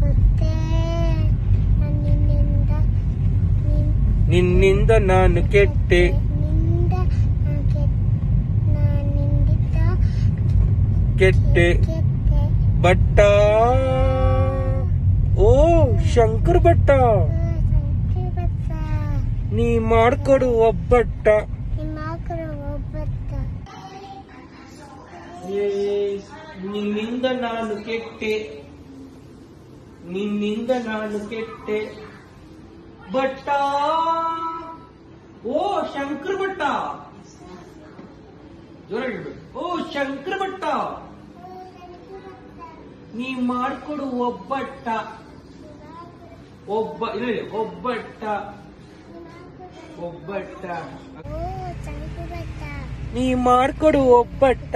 ಮತ್ತೆ ನನ್ನಿಂದ ನಿನ್ನಿಂದ ನಾನು ಕೆಟ್ಟೆ ಕೆಟ್ಟೆ. ಬಟ್ಟ ಓ, ಶಂಕರ್ ಭಟ್ಟ. ನೀ ಮಾಡ್ಕೊಡು ಒಬ್ಬಟ್ಟ ನಿನ್ನಿಂದ ನಾನು ಕೆಟ್ಟೆ. ನಿನ್ನಿಂದ ನಾನು ಕೆಟ್ಟೆ. ಬಟ್ಟ ಓ, ಶಂಕರ್ ಭಟ್ಟ. ಜೋರ ಹೇಳ್ಬೇಕು ಓ ಶಂಕರ ಭಟ್ಟ. ನೀ ಮಾಡ್ಕೊಡು ಒಬ್ಬಟ್ಟ. ಒಬ್ಬ ಇಲ್ಲ ಒಬ್ಬಟ್ಟ. ಒಬ್ಬಟ್ಟ. ನೀ ಮಾಡ್ಕೊಡು ಒಬ್ಬಟ್ಟ.